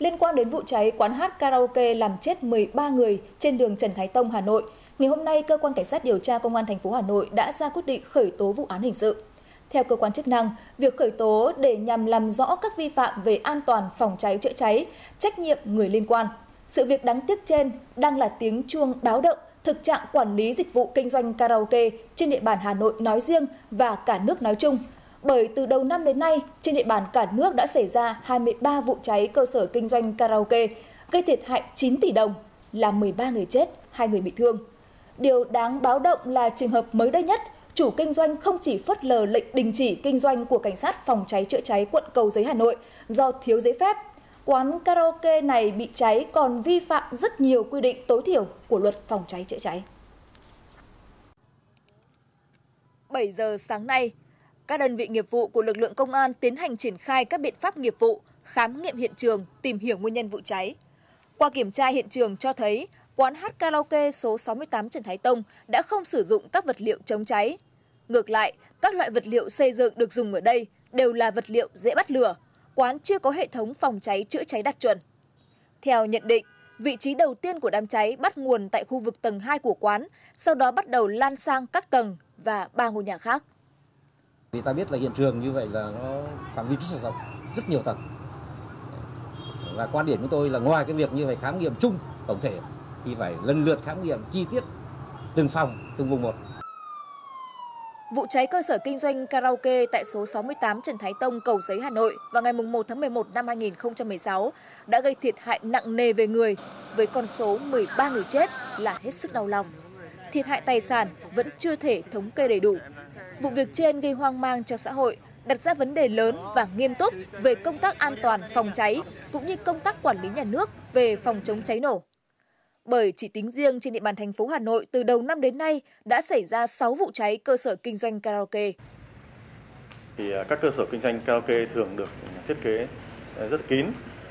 Liên quan đến vụ cháy quán hát karaoke làm chết 13 người trên đường Trần Thái Tông, Hà Nội, ngày hôm nay cơ quan cảnh sát điều tra công an thành phố Hà Nội đã ra quyết định khởi tố vụ án hình sự. Theo cơ quan chức năng, việc khởi tố để nhằm làm rõ các vi phạm về an toàn phòng cháy chữa cháy, trách nhiệm người liên quan. Sự việc đáng tiếc trên đang là tiếng chuông báo động thực trạng quản lý dịch vụ kinh doanh karaoke trên địa bàn Hà Nội nói riêng và cả nước nói chung. Bởi từ đầu năm đến nay, trên địa bàn cả nước đã xảy ra 23 vụ cháy cơ sở kinh doanh karaoke, gây thiệt hại 9 tỷ đồng, làm 13 người chết, 2 người bị thương. Điều đáng báo động là trường hợp mới đây nhất, chủ kinh doanh không chỉ phớt lờ lệnh đình chỉ kinh doanh của cảnh sát phòng cháy chữa cháy quận Cầu Giấy Hà Nội do thiếu giấy phép quán karaoke này bị cháy còn vi phạm rất nhiều quy định tối thiểu của luật phòng cháy chữa cháy. 7 giờ sáng nay, các đơn vị nghiệp vụ của lực lượng công an tiến hành triển khai các biện pháp nghiệp vụ, khám nghiệm hiện trường, tìm hiểu nguyên nhân vụ cháy. Qua kiểm tra hiện trường cho thấy, quán hát karaoke số 68 Trần Thái Tông đã không sử dụng các vật liệu chống cháy. Ngược lại, các loại vật liệu xây dựng được dùng ở đây đều là vật liệu dễ bắt lửa, quán chưa có hệ thống phòng cháy chữa cháy đạt chuẩn. Theo nhận định, vị trí đầu tiên của đám cháy bắt nguồn tại khu vực tầng 2 của quán, sau đó bắt đầu lan sang các tầng và ba ngôi nhà khác. Vì ta biết là hiện trường như vậy là nó phạm vi rất rộng, rất nhiều tầng. Và quan điểm của tôi là ngoài cái việc như vậy khám nghiệm chung tổng thể thì phải lần lượt khám nghiệm chi tiết từng phòng, từng vùng một. Vụ cháy cơ sở kinh doanh karaoke tại số 68 Trần Thái Tông, Cầu Giấy, Hà Nội vào ngày 1 tháng 11 năm 2016 đã gây thiệt hại nặng nề về người, với con số 13 người chết là hết sức đau lòng. Thiệt hại tài sản vẫn chưa thể thống kê đầy đủ. Vụ việc trên gây hoang mang cho xã hội, đặt ra vấn đề lớn và nghiêm túc về công tác an toàn phòng cháy cũng như công tác quản lý nhà nước về phòng chống cháy nổ bởi chỉ tính riêng trên địa bàn thành phố Hà Nội từ đầu năm đến nay đã xảy ra 6 vụ cháy cơ sở kinh doanh karaoke. Thì à, các cơ sở kinh doanh karaoke thường được thiết kế à, rất kín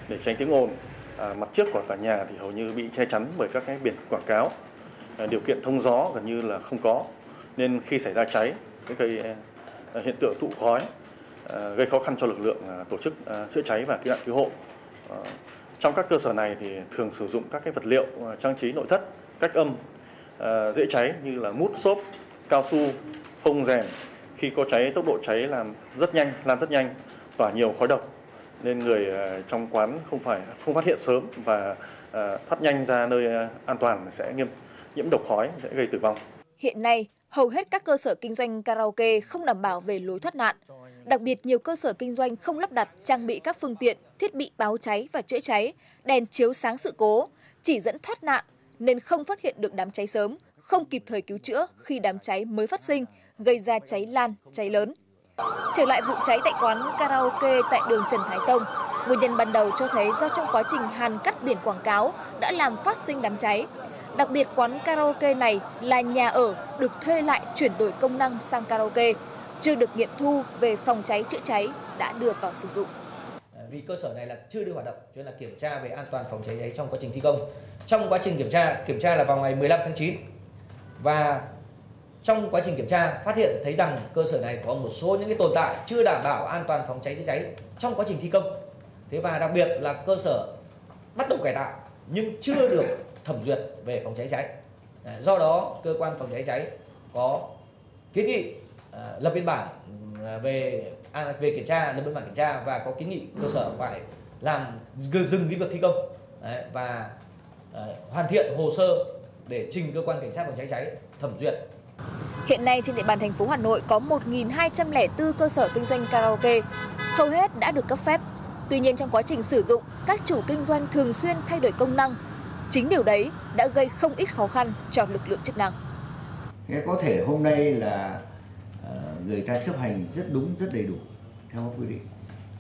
để tránh tiếng ồn. À, mặt trước của cả nhà thì hầu như bị che chắn bởi các cái biển quảng cáo. À, điều kiện thông gió gần như là không có. Nên khi xảy ra cháy sẽ gây ờ, hiện tượng tụ khói, ờ, gây khó khăn cho lực lượng ờ, tổ chức chữa cháy và cứu nạn cứu hộ. Trong các cơ sở này thì thường sử dụng các cái vật liệu trang trí nội thất, cách âm dễ cháy như là mút xốp, cao su, phông rèm. Khi có cháy tốc độ cháy làm rất nhanh, lan rất nhanh, tỏa nhiều khói độc nên người trong quán không phải không phát hiện sớm và thoát nhanh ra nơi an toàn sẽ nghiêm nhiễm độc khói sẽ gây tử vong. Hiện nay, hầu hết các cơ sở kinh doanh karaoke không đảm bảo về lối thoát nạn. Đặc biệt nhiều cơ sở kinh doanh không lắp đặt trang bị các phương tiện, thiết bị báo cháy và chữa cháy, đèn chiếu sáng sự cố, chỉ dẫn thoát nạn nên không phát hiện được đám cháy sớm, không kịp thời cứu chữa khi đám cháy mới phát sinh, gây ra cháy lan, cháy lớn. Trở lại vụ cháy tại quán karaoke tại đường Trần Thái Tông, nguyên nhân ban đầu cho thấy do trong quá trình hàn cắt biển quảng cáo đã làm phát sinh đám cháy. Đặc biệt quán karaoke này là nhà ở được thuê lại chuyển đổi công năng sang karaoke, chưa được nghiệm thu về phòng cháy chữa cháy đã đưa vào sử dụng. À, vì cơ sở này là chưa đưa hoạt động cho nên là kiểm tra về an toàn phòng cháy cháy trong quá trình thi công. Trong quá trình kiểm tra kiểm tra là vào ngày 15 tháng 9 và trong quá trình kiểm tra phát hiện thấy rằng cơ sở này có một số những cái tồn tại chưa đảm bảo an toàn phòng cháy chữa cháy trong quá trình thi công. Thế và đặc biệt là cơ sở bắt đầu cải tạo nhưng chưa được thẩm duyệt về phòng cháy cháy à, do đó cơ quan phòng cháy cháy có kiến nghị À, lập biên bản à, về à, về kiểm tra lập biên bản kiểm tra và có kiến nghị cơ sở phải làm dừng cái việc thi công Đấy, và uh, hoàn thiện hồ sơ để trình cơ quan cảnh sát phòng cháy cháy thẩm duyệt. Hiện nay trên địa bàn thành phố Hà Nội có 1.204 cơ sở kinh doanh karaoke, hầu hết đã được cấp phép. Tuy nhiên trong quá trình sử dụng, các chủ kinh doanh thường xuyên thay đổi công năng. Chính điều đấy đã gây không ít khó khăn cho lực lượng chức năng. Thế có thể hôm nay là ờ, người ta chấp hành rất đúng rất đầy đủ theo quy định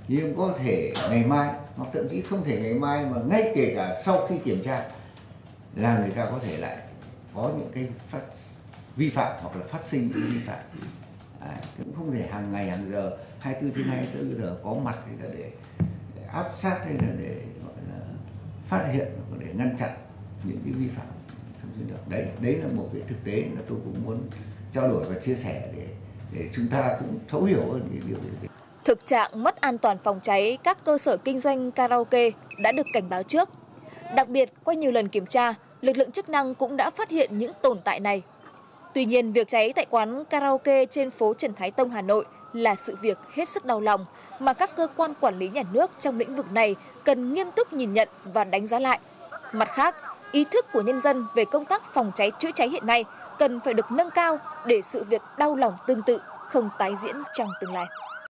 nhưng có thể ngày mai hoặc thậm chí không thể ngày mai mà ngay kể cả sau khi kiểm tra là người ta có thể lại có những cái phát vi phạm hoặc là phát sinh những vi phạm à, cũng không thể hàng ngày hàng giờ 24 trên 24 giờ có mặt hay là để, áp sát hay là để phát hiện để ngăn chặn những cái vi phạm không được đấy đấy là một cái thực tế là tôi cũng muốn trao đổi và chia sẻ để để chúng ta cũng thấu hiểu hơn cái điều này. Thực trạng mất an toàn phòng cháy các cơ sở kinh doanh karaoke đã được cảnh báo trước. Đặc biệt, qua nhiều lần kiểm tra, lực lượng chức năng cũng đã phát hiện những tồn tại này. Tuy nhiên, việc cháy tại quán karaoke trên phố Trần Thái Tông, Hà Nội là sự việc hết sức đau lòng mà các cơ quan quản lý nhà nước trong lĩnh vực này cần nghiêm túc nhìn nhận và đánh giá lại. Mặt khác, ý thức của nhân dân về công tác phòng cháy chữa cháy hiện nay cần phải được nâng cao để sự việc đau lòng tương tự không tái diễn trong tương lai.